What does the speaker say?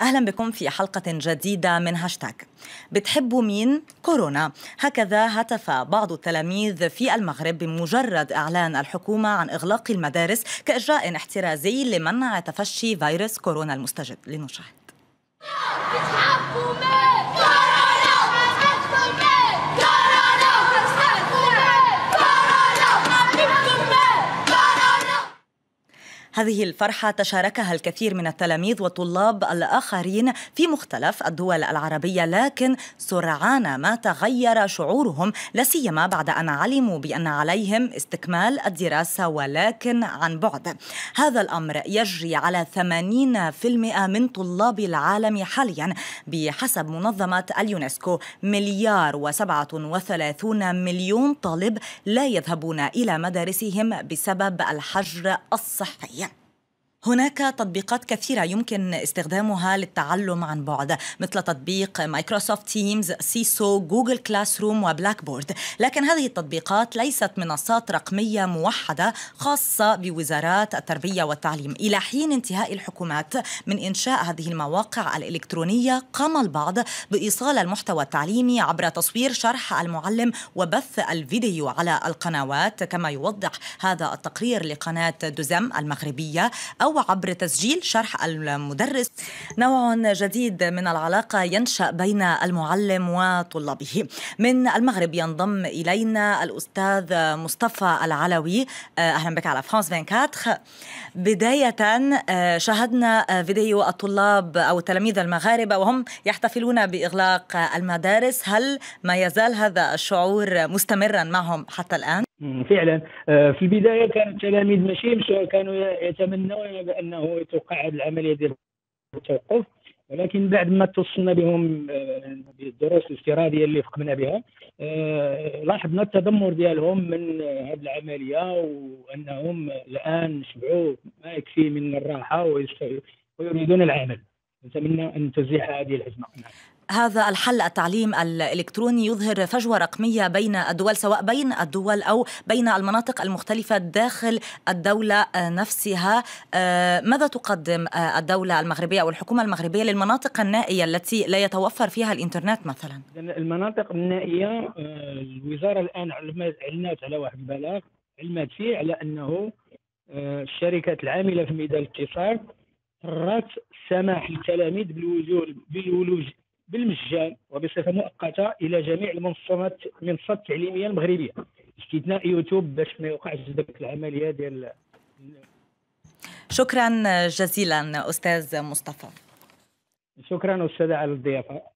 أهلا بكم في حلقة جديدة من هاشتاج بتحبوا مين؟ كورونا. هكذا هتف بعض التلاميذ في المغرب بمجرد إعلان الحكومة عن إغلاق المدارس كإجراء احترازي لمنع تفشي فيروس كورونا المستجد. لنشاهد. هذه الفرحة تشاركها الكثير من التلاميذ والطلاب الآخرين في مختلف الدول العربية لكن سرعان ما تغير شعورهم لا سيما بعد أن علموا بأن عليهم استكمال الدراسة ولكن عن بعد. هذا الأمر يجري على 80% من طلاب العالم حاليا بحسب منظمة اليونسكو. مليار وسبعة وثلاثون مليون طالب لا يذهبون إلى مدارسهم بسبب الحجر الصحي. هناك تطبيقات كثيرة يمكن استخدامها للتعلم عن بعد مثل تطبيق Microsoft Teams، Seesaw، Google Classroom و Blackboard لكن هذه التطبيقات ليست منصات رقمية موحدة خاصة بوزارات التربية والتعليم. إلى حين انتهاء الحكومات من إنشاء هذه المواقع الإلكترونية قام البعض بإيصال المحتوى التعليمي عبر تصوير شرح المعلم وبث الفيديو على القنوات. كما يوضح هذا التقرير لقناة دوزم المغربية. أو عبر تسجيل شرح المدرس. نوع جديد من العلاقة ينشأ بين المعلم وطلابه. من المغرب ينضم إلينا الأستاذ مصطفى العلوي. أهلا بك على فرانس 24 بداية شاهدنا فيديو الطلاب أو التلاميذ المغاربة وهم يحتفلون بإغلاق المدارس. هل ما يزال هذا الشعور مستمرا معهم حتى الآن؟ فعلا. آه، في البداية كان التلاميذ ماشي كانوا يتمنون بأنه توقع هذه العملية ديال التوقف ولكن بعد ما توصلنا بهم آه، بالدروس الافتراضية اللي فقمنا بها آه، لاحظنا التذمر ديالهم من هذه العملية وأنهم الآن شبعوا ما يكفي من الراحة ويريدون العمل. نتمنى أن تزيح هذه الازمه هذا الحل التعليم الإلكتروني يظهر فجوة رقمية بين الدول سواء بين الدول أو بين المناطق المختلفة داخل الدولة نفسها. آه، ماذا تقدم آه، الدولة المغربية أو الحكومة المغربية للمناطق النائية التي لا يتوفر فيها الإنترنت مثلا؟ المناطق النائية آه، الوزارة الآن علمت على واحد البلاغ علمت فيه على أنه الشركات العاملة في ميدان الاتصال قررت سماح للتلاميذ بالوجود بالولوج بالمجان وبصفة مؤقتة إلى جميع المنظمات المنصات التعليميه المغربية. باستثناء يوتيوب باش ما يوقعش ذاك العملية ديال شكرا جزيلا أستاذ مصطفى. شكرا أستاذة على الضيافة.